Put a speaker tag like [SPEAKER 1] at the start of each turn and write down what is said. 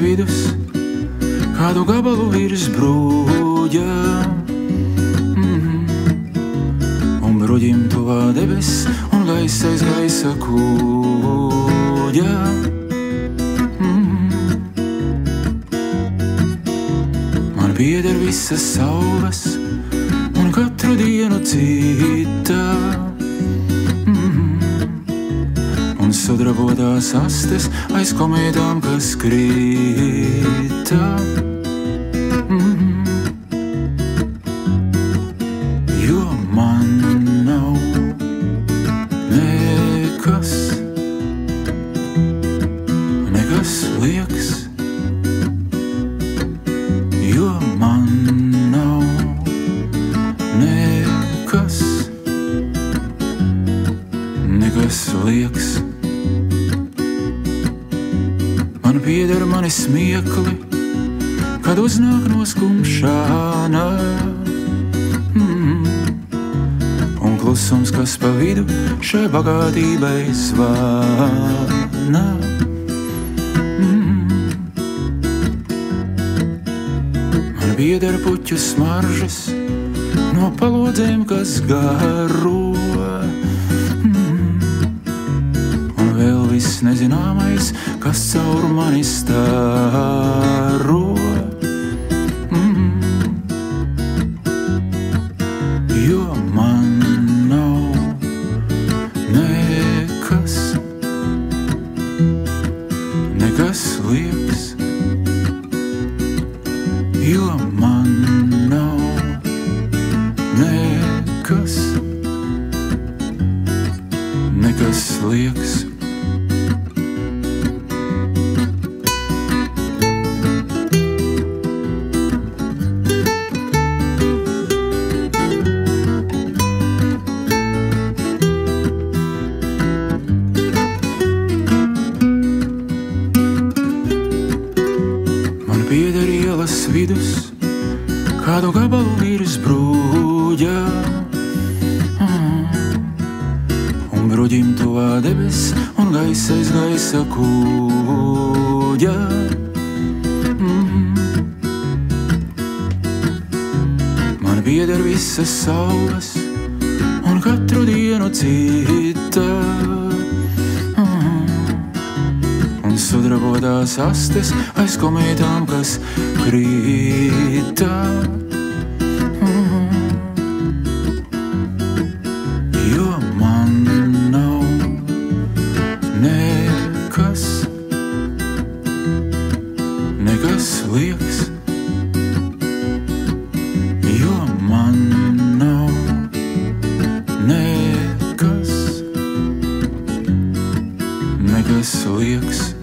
[SPEAKER 1] vidus, kādu gabalu virs brūģa. Mm. Un bruģim tuvā debes, un gaisa aiz gaisa kūģa. Mm. Man pieder visas saules, un katru dienu cita. Sudrabotās astes aiz komētām, kas krīta. Mm. Jo man nav nekas, nekas liekas, Man pieder mani smiekli, kad uznāk no skumšana. Mm. Un klusums, kas pa vidu šai bagātībai zvana. Mm. Man pieder puķu smaržas no palodzēm, kas garo. Viss nezināmais, kas caur mani stāro. Mm. Jo man nav nekas, nekas liekas, jo man nav nekas, nekas liekas. Vidus, kādu gabalu virs brūģa. Un bruģim tuvā debes, un gaisa aiz gaisa kūģa. Mm. Man pieder visas saules, un katru dienu cita. Sudrabotās astes aiz komētām, kas krīta. Mm. Jo man nav nekas, nekas liekas. Jo man nav nekas, nekas liekas.